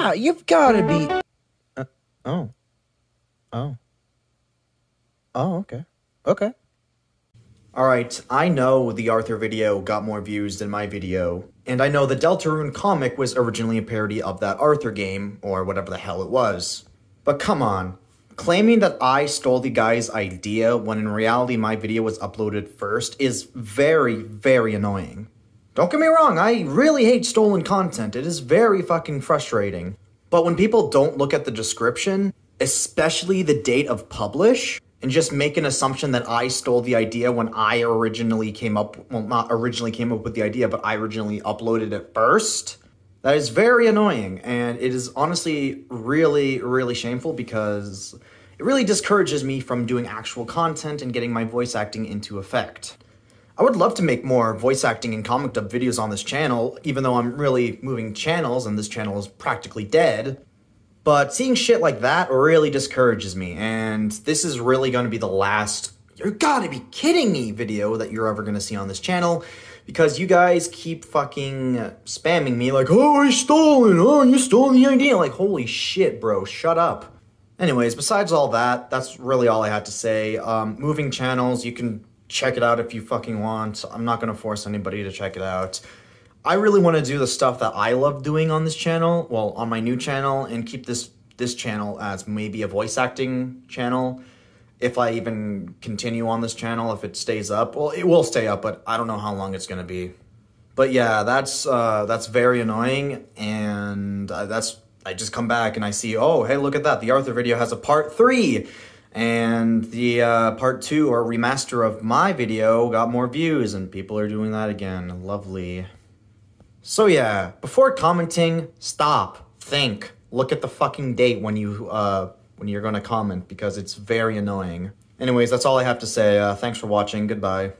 Ah, you've gotta be. Uh, oh. Oh. Oh, okay. Okay. Alright, I know the Arthur video got more views than my video, and I know the Deltarune comic was originally a parody of that Arthur game, or whatever the hell it was. But come on, claiming that I stole the guy's idea when in reality my video was uploaded first is very, very annoying. Don't get me wrong, I really hate stolen content. It is very fucking frustrating. But when people don't look at the description, especially the date of publish, and just make an assumption that I stole the idea when I originally came up, well, not originally came up with the idea, but I originally uploaded it first, that is very annoying. And it is honestly really, really shameful because it really discourages me from doing actual content and getting my voice acting into effect. I would love to make more voice acting and comic dub videos on this channel, even though I'm really moving channels and this channel is practically dead. But seeing shit like that really discourages me, and this is really going to be the last you gotta be kidding me video that you're ever gonna see on this channel because you guys keep fucking spamming me like, oh, I stole it, oh, you stole the idea. Like, holy shit, bro, shut up. Anyways, besides all that, that's really all I had to say. Um, moving channels, you can check it out if you fucking want. I'm not gonna force anybody to check it out. I really want to do the stuff that I love doing on this channel, well, on my new channel, and keep this this channel as maybe a voice acting channel. If I even continue on this channel, if it stays up, well, it will stay up, but I don't know how long it's gonna be. But yeah, that's uh, that's very annoying, and uh, that's I just come back and I see, oh, hey, look at that, the Arthur video has a part three. And the uh, part two or remaster of my video got more views, and people are doing that again. Lovely. So yeah, before commenting, stop, think, look at the fucking date when you uh, when you're gonna comment because it's very annoying. Anyways, that's all I have to say. Uh, thanks for watching. Goodbye.